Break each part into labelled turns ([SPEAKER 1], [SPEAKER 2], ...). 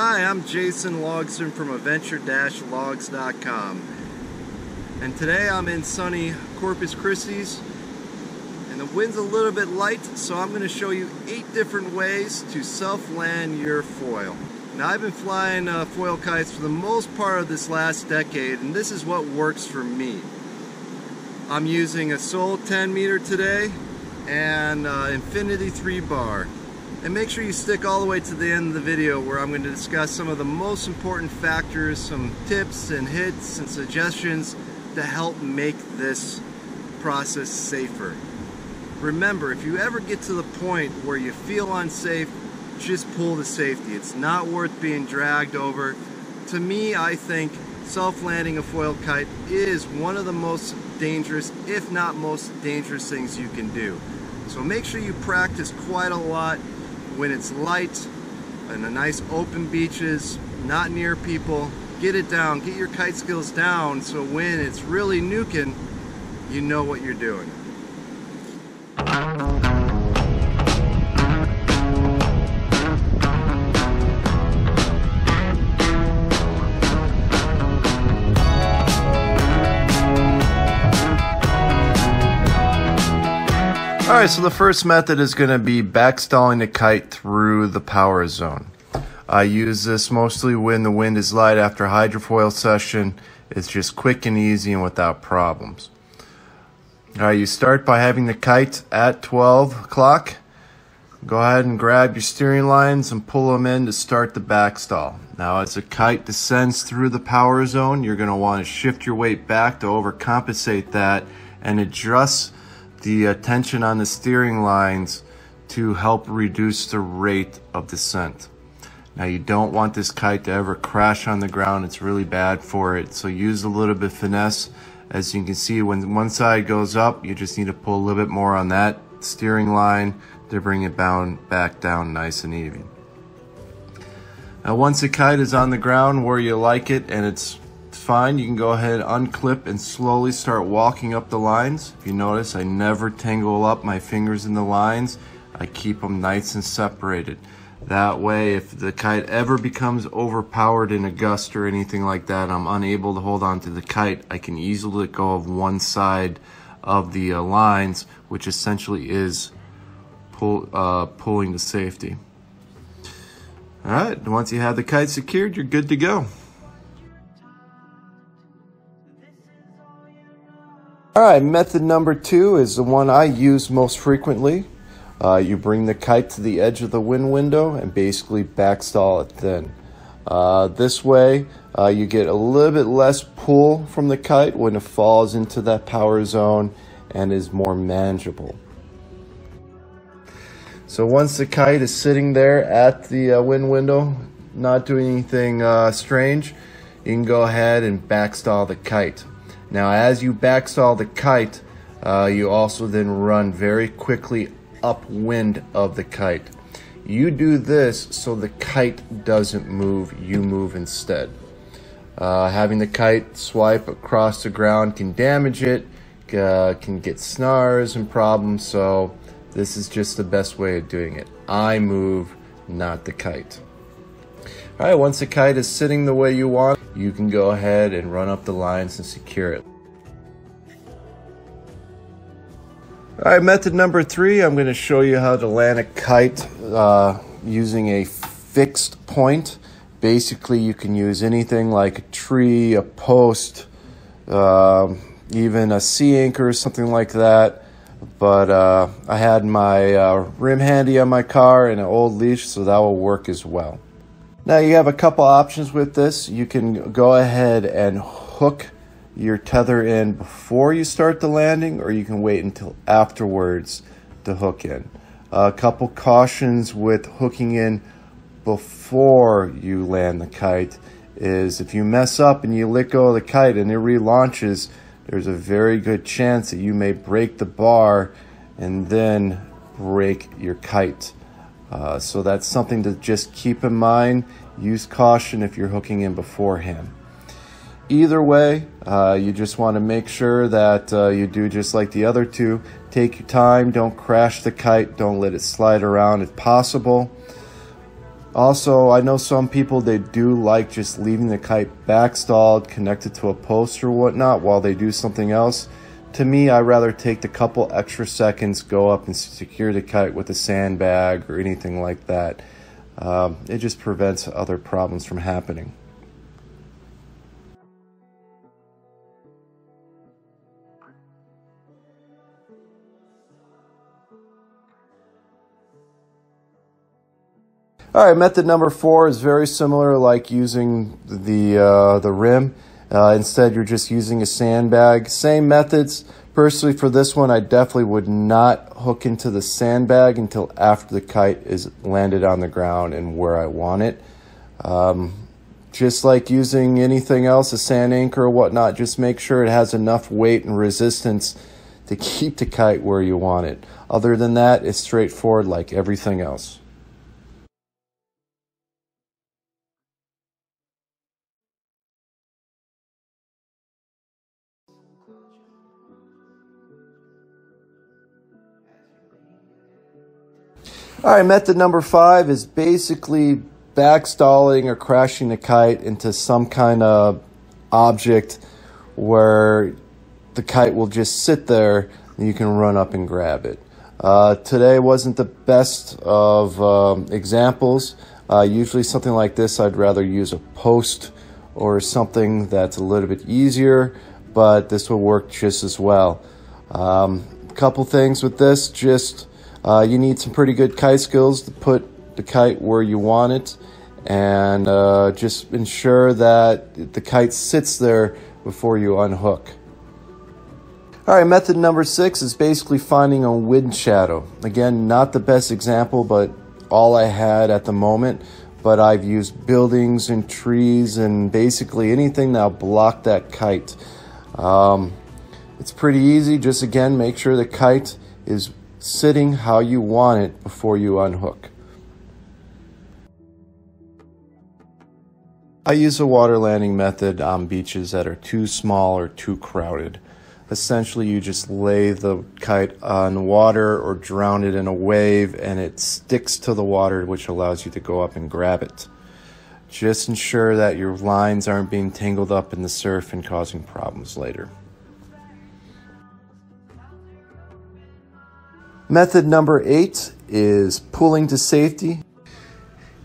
[SPEAKER 1] Hi, I'm Jason Logsdon from adventure-logs.com and today I'm in sunny Corpus Christi and the wind's a little bit light so I'm going to show you eight different ways to self-land your foil. Now I've been flying uh, foil kites for the most part of this last decade and this is what works for me. I'm using a Soul 10 meter today and uh, Infinity 3 bar. And make sure you stick all the way to the end of the video where I'm going to discuss some of the most important factors, some tips and hits and suggestions to help make this process safer. Remember, if you ever get to the point where you feel unsafe, just pull the safety. It's not worth being dragged over. To me, I think self-landing a foil kite is one of the most dangerous, if not most dangerous things you can do. So make sure you practice quite a lot when it's light and a nice open beaches, not near people, get it down, get your kite skills down so when it's really nuking, you know what you're doing. All right, so the first method is going to be backstalling the kite through the power zone. I use this mostly when the wind is light after a hydrofoil session. It's just quick and easy and without problems. All right, you start by having the kite at 12 o'clock. Go ahead and grab your steering lines and pull them in to start the backstall. Now, as the kite descends through the power zone, you're going to want to shift your weight back to overcompensate that and adjust the tension on the steering lines to help reduce the rate of descent. Now you don't want this kite to ever crash on the ground. It's really bad for it. So use a little bit of finesse. As you can see, when one side goes up, you just need to pull a little bit more on that steering line to bring it down, back down nice and even. Now once the kite is on the ground where you like it and it's fine. You can go ahead, unclip, and slowly start walking up the lines. If you notice, I never tangle up my fingers in the lines. I keep them nice and separated. That way, if the kite ever becomes overpowered in a gust or anything like that, I'm unable to hold on to the kite, I can easily let go of one side of the uh, lines, which essentially is pull, uh, pulling the safety. All right, once you have the kite secured, you're good to go. All right, method number two is the one I use most frequently. Uh, you bring the kite to the edge of the wind window and basically backstall it then. Uh, this way, uh, you get a little bit less pull from the kite when it falls into that power zone and is more manageable. So once the kite is sitting there at the uh, wind window, not doing anything uh, strange, you can go ahead and backstall the kite. Now, as you backstall the kite, uh, you also then run very quickly upwind of the kite. You do this so the kite doesn't move, you move instead. Uh, having the kite swipe across the ground can damage it, uh, can get snars and problems, so this is just the best way of doing it. I move, not the kite. All right, once the kite is sitting the way you want, you can go ahead and run up the lines and secure it. All right, method number three, I'm going to show you how to land a kite uh, using a fixed point. Basically, you can use anything like a tree, a post, uh, even a sea anchor, something like that. But uh, I had my uh, rim handy on my car and an old leash, so that will work as well. Now you have a couple options with this. You can go ahead and hook your tether in before you start the landing, or you can wait until afterwards to hook in. A couple cautions with hooking in before you land the kite is if you mess up and you let go of the kite and it relaunches, there's a very good chance that you may break the bar and then break your kite. Uh, so that's something to just keep in mind. Use caution if you're hooking in beforehand. Either way, uh, you just want to make sure that uh, you do just like the other two. Take your time, don't crash the kite, don't let it slide around if possible. Also, I know some people they do like just leaving the kite backstalled, connected to a post or whatnot while they do something else. To me, I rather take the couple extra seconds, go up and secure the kite with a sandbag or anything like that. Um, it just prevents other problems from happening. All right, method number four is very similar, like using the uh, the rim. Uh, instead, you're just using a sandbag. Same methods. Personally, for this one, I definitely would not hook into the sandbag until after the kite is landed on the ground and where I want it. Um, just like using anything else, a sand anchor or whatnot, just make sure it has enough weight and resistance to keep the kite where you want it. Other than that, it's straightforward like everything else. All right, method number five is basically backstalling or crashing the kite into some kind of object where the kite will just sit there and you can run up and grab it. Uh, today wasn't the best of um, examples. Uh, usually, something like this, I'd rather use a post or something that's a little bit easier, but this will work just as well. A um, couple things with this just uh, you need some pretty good kite skills to put the kite where you want it and uh, just ensure that the kite sits there before you unhook. All right, method number six is basically finding a wind shadow. Again, not the best example, but all I had at the moment. But I've used buildings and trees and basically anything that'll block that kite. Um, it's pretty easy. Just again, make sure the kite is sitting how you want it before you unhook. I use a water landing method on beaches that are too small or too crowded. Essentially, you just lay the kite on water or drown it in a wave and it sticks to the water, which allows you to go up and grab it. Just ensure that your lines aren't being tangled up in the surf and causing problems later. Method number eight is pulling to safety.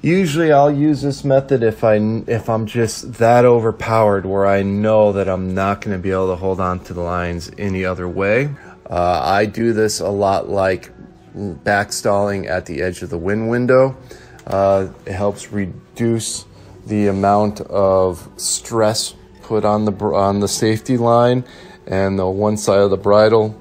[SPEAKER 1] Usually I'll use this method if I if I'm just that overpowered where I know that I'm not going to be able to hold on to the lines any other way. Uh, I do this a lot like backstalling at the edge of the wind window. Uh, it helps reduce the amount of stress put on the on the safety line and the one side of the bridle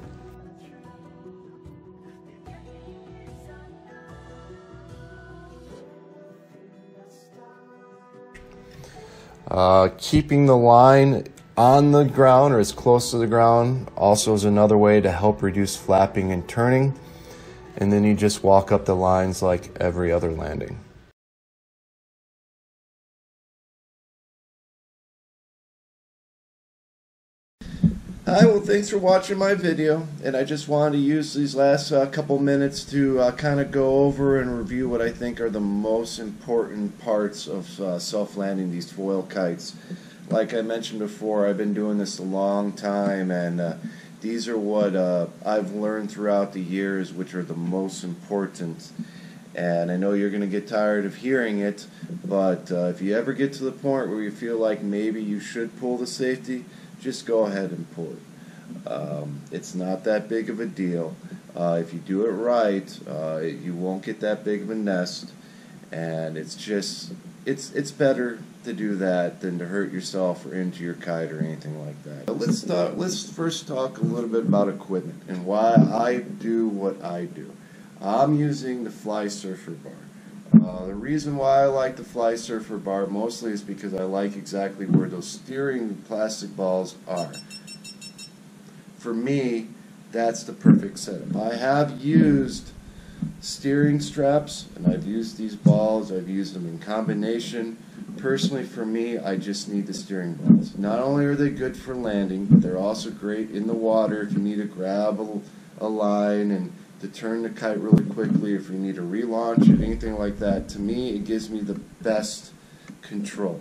[SPEAKER 1] Uh, keeping the line on the ground or as close to the ground also is another way to help reduce flapping and turning. And then you just walk up the lines like every other landing. Hi, well, thanks for watching my video, and I just wanted to use these last uh, couple minutes to uh, kind of go over and review what I think are the most important parts of uh, self-landing these foil kites. Like I mentioned before, I've been doing this a long time, and uh, these are what uh, I've learned throughout the years, which are the most important. And I know you're going to get tired of hearing it, but uh, if you ever get to the point where you feel like maybe you should pull the safety, just go ahead and pull it. Um, it's not that big of a deal. Uh, if you do it right, uh, you won't get that big of a nest, and it's just it's it's better to do that than to hurt yourself or into your kite or anything like that. But let's talk, let's first talk a little bit about equipment and why I do what I do. I'm using the Flysurfer bar. Uh, the reason why I like the Flysurfer bar mostly is because I like exactly where those steering plastic balls are. For me, that's the perfect setup. I have used steering straps and I've used these balls, I've used them in combination. Personally, for me, I just need the steering balls. Not only are they good for landing, but they're also great in the water if you need to grab a, a line and to turn the kite really quickly, if you need to relaunch it, anything like that, to me it gives me the best control.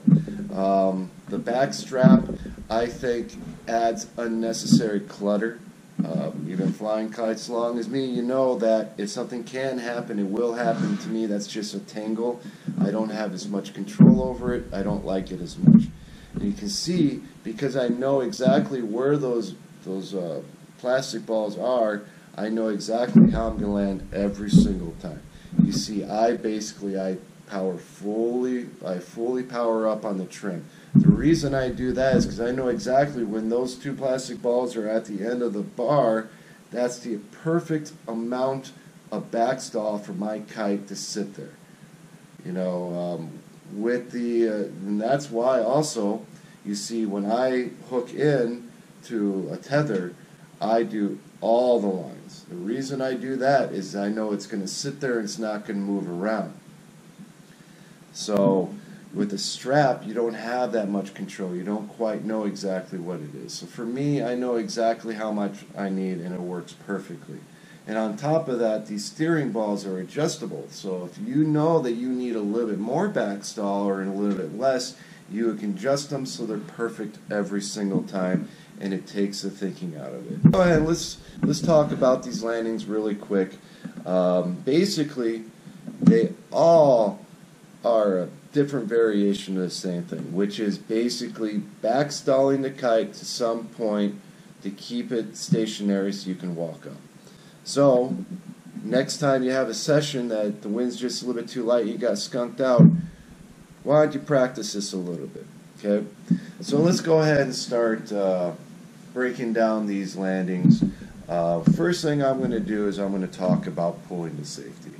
[SPEAKER 1] Um, the back strap, I think, adds unnecessary clutter. Uh, you've been flying kites long as me, you know that if something can happen, it will happen to me. That's just a tangle. I don't have as much control over it. I don't like it as much. And you can see, because I know exactly where those, those uh, plastic balls are, I know exactly how I'm going to land every single time. You see, I basically, I power fully, I fully power up on the trim. The reason I do that is because I know exactly when those two plastic balls are at the end of the bar, that's the perfect amount of backstall for my kite to sit there. You know, um, with the, uh, and that's why also, you see, when I hook in to a tether, I do all the lines. The reason I do that is I know it's going to sit there and it's not going to move around. So with the strap, you don't have that much control. You don't quite know exactly what it is. So for me, I know exactly how much I need and it works perfectly. And on top of that, these steering balls are adjustable. So if you know that you need a little bit more backstall or a little bit less, you can adjust them so they're perfect every single time and it takes the thinking out of it. Go ahead, let's, let's talk about these landings really quick. Um, basically, they all are a different variation of the same thing, which is basically backstalling the kite to some point to keep it stationary so you can walk up. So, next time you have a session that the wind's just a little bit too light, you got skunked out, why don't you practice this a little bit? Okay? So let's go ahead and start uh, breaking down these landings. Uh, first thing I'm going to do is I'm going to talk about pulling to safety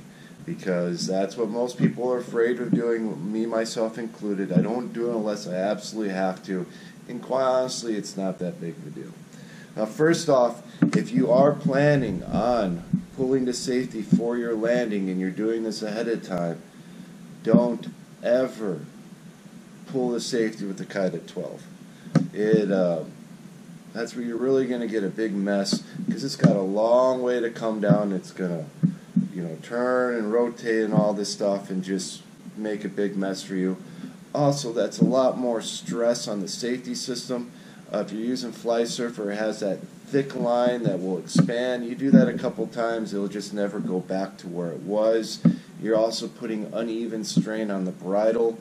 [SPEAKER 1] because that's what most people are afraid of doing, me, myself included. I don't do it unless I absolutely have to, and quite honestly, it's not that big of a deal. Now, first off, if you are planning on pulling to safety for your landing and you're doing this ahead of time, don't ever pull the safety with the kite at 12. It uh, that's where you're really going to get a big mess because it's got a long way to come down. It's going to, you know, turn and rotate and all this stuff and just make a big mess for you. Also, that's a lot more stress on the safety system. Uh, if you're using FlySurfer, it has that thick line that will expand. You do that a couple times, it'll just never go back to where it was. You're also putting uneven strain on the bridle.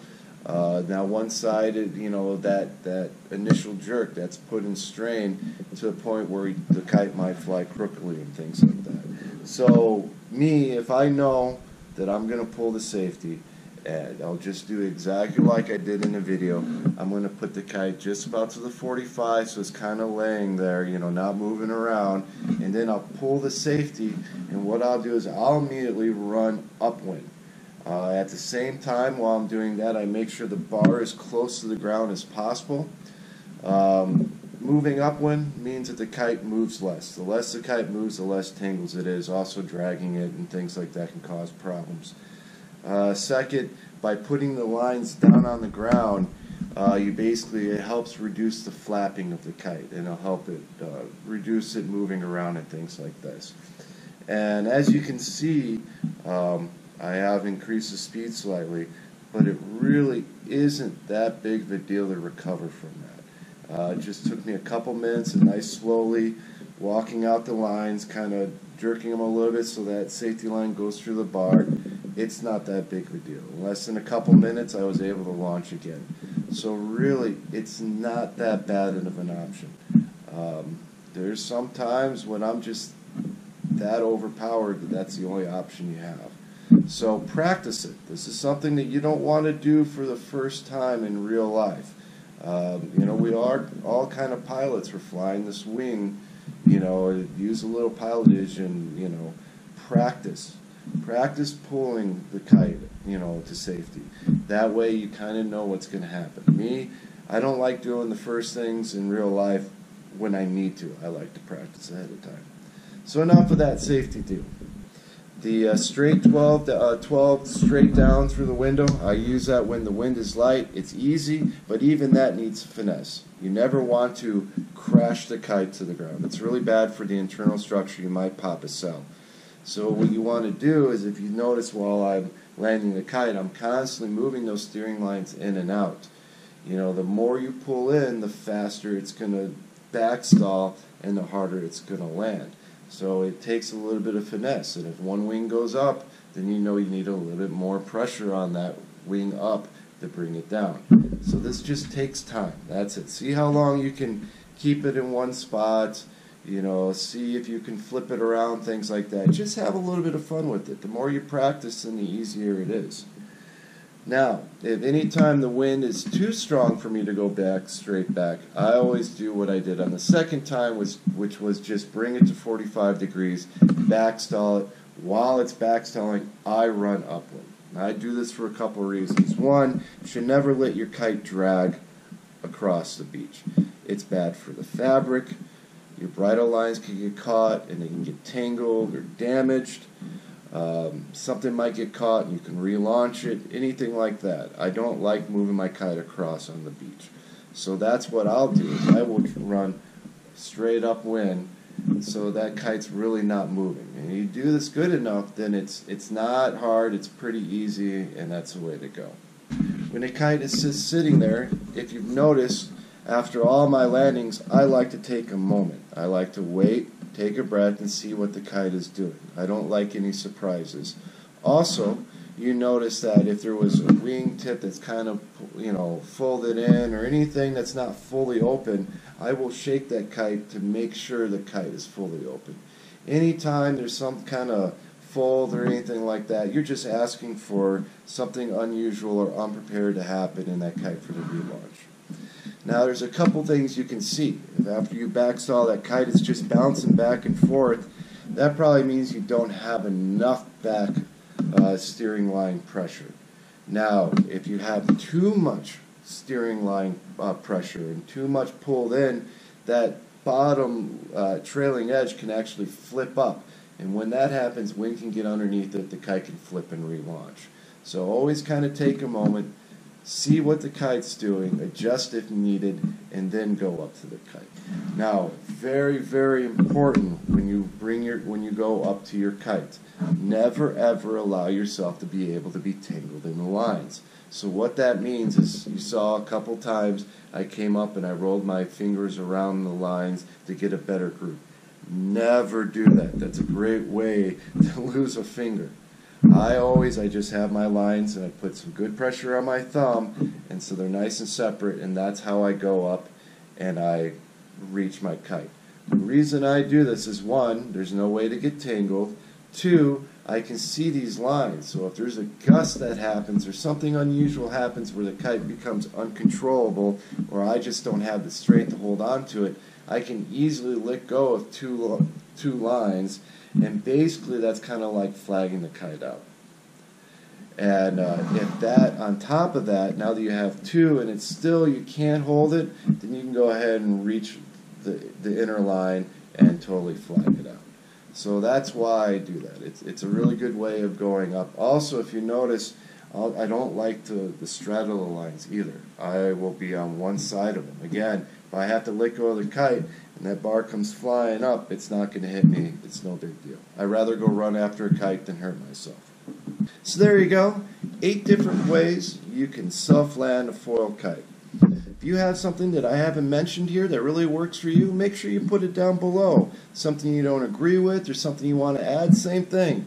[SPEAKER 1] Uh, now one side, you know, that, that initial jerk, that's putting strain to a point where the kite might fly crookedly and things like that. So me, if I know that I'm going to pull the safety, and I'll just do exactly like I did in the video. I'm going to put the kite just about to the 45 so it's kind of laying there, you know, not moving around. And then I'll pull the safety and what I'll do is I'll immediately run upwind. Uh, at the same time, while I'm doing that, I make sure the bar is close to the ground as possible. Um, moving upwind means that the kite moves less. The less the kite moves, the less tangles it is. Also, dragging it and things like that can cause problems. Uh, second, by putting the lines down on the ground, uh, you basically it helps reduce the flapping of the kite and it'll help it uh, reduce it moving around and things like this. And as you can see, um, I have increased the speed slightly, but it really isn't that big of a deal to recover from that. Uh, it just took me a couple minutes and nice slowly walking out the lines, kind of jerking them a little bit so that safety line goes through the bar. It's not that big of a deal. In less than a couple minutes, I was able to launch again. So really, it's not that bad of an option. Um, there's some times when I'm just that overpowered that that's the only option you have. So practice it. This is something that you don't want to do for the first time in real life. Um, you know, we are all kind of pilots. We're flying this wing. You know, use a little pilotage and you know, practice. Practice pulling the kite. You know, to safety. That way, you kind of know what's going to happen. Me, I don't like doing the first things in real life when I need to. I like to practice ahead of time. So enough of that safety deal. The uh, straight 12, uh, 12 straight down through the window, I use that when the wind is light. It's easy, but even that needs finesse. You never want to crash the kite to the ground. It's really bad for the internal structure. You might pop a cell. So what you want to do is if you notice while I'm landing the kite, I'm constantly moving those steering lines in and out. You know, the more you pull in, the faster it's going to backstall and the harder it's going to land. So it takes a little bit of finesse. And if one wing goes up, then you know you need a little bit more pressure on that wing up to bring it down. So this just takes time. That's it. See how long you can keep it in one spot. You know, see if you can flip it around, things like that. Just have a little bit of fun with it. The more you practice, then the easier it is. Now, if any time the wind is too strong for me to go back, straight back, I always do what I did on the second time, which, which was just bring it to 45 degrees, backstall it. While it's backstalling, I run upwind. I do this for a couple of reasons. One, you should never let your kite drag across the beach. It's bad for the fabric. Your bridle lines can get caught and they can get tangled or damaged. Um, something might get caught and you can relaunch it, anything like that. I don't like moving my kite across on the beach. So that's what I'll do I will run straight upwind so that kite's really not moving. And you do this good enough, then it's it's not hard, it's pretty easy, and that's the way to go. When a kite is just sitting there, if you've noticed, after all my landings, I like to take a moment. I like to wait, take a breath, and see what the kite is doing. I don't like any surprises. Also, you notice that if there was a wing tip that's kind of, you know, folded in or anything that's not fully open, I will shake that kite to make sure the kite is fully open. Anytime there's some kind of fold or anything like that, you're just asking for something unusual or unprepared to happen in that kite for the relaunch. Now there's a couple things you can see. If after you backstall that kite is just bouncing back and forth, that probably means you don't have enough back uh, steering line pressure. Now, if you have too much steering line uh, pressure and too much pulled in, that bottom uh, trailing edge can actually flip up. And when that happens, wind can get underneath it, the kite can flip and relaunch. So always kind of take a moment, see what the kite's doing, adjust if needed, and then go up to the kite. Now, very, very important when you bring your when you go up to your kite, never ever allow yourself to be able to be tangled in the lines. So what that means is you saw a couple times I came up and I rolled my fingers around the lines to get a better grip. Never do that. That's a great way to lose a finger. I always, I just have my lines and I put some good pressure on my thumb, and so they're nice and separate, and that's how I go up and I reach my kite. The reason I do this is one, there's no way to get tangled. Two, I can see these lines. So if there's a gust that happens or something unusual happens where the kite becomes uncontrollable or I just don't have the strength to hold on to it, I can easily let go of two, two lines and basically that's kind of like flagging the kite out. And uh, if that, on top of that, now that you have two and it's still, you can't hold it, then you can go ahead and reach the, the inner line and totally flag it out. So that's why I do that. It's, it's a really good way of going up. Also, if you notice, I'll, I do not like to, the straddle the lines either. I will be on one side of them. Again, if I have to let go of the kite and that bar comes flying up, it's not going to hit me. It's no big deal. I'd rather go run after a kite than hurt myself. So there you go. Eight different ways you can self-land a foil kite. If you have something that I haven't mentioned here that really works for you, make sure you put it down below. Something you don't agree with or something you want to add, same thing.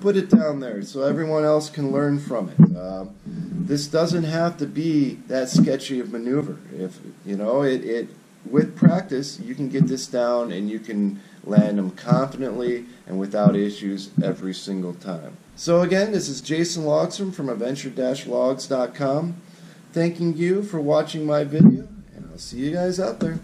[SPEAKER 1] Put it down there so everyone else can learn from it. Uh, this doesn't have to be that sketchy of maneuver. If you know it, it with practice, you can get this down and you can land them confidently and without issues every single time. So again, this is Jason Logsdon from adventure-logs.com thanking you for watching my video, and I'll see you guys out there.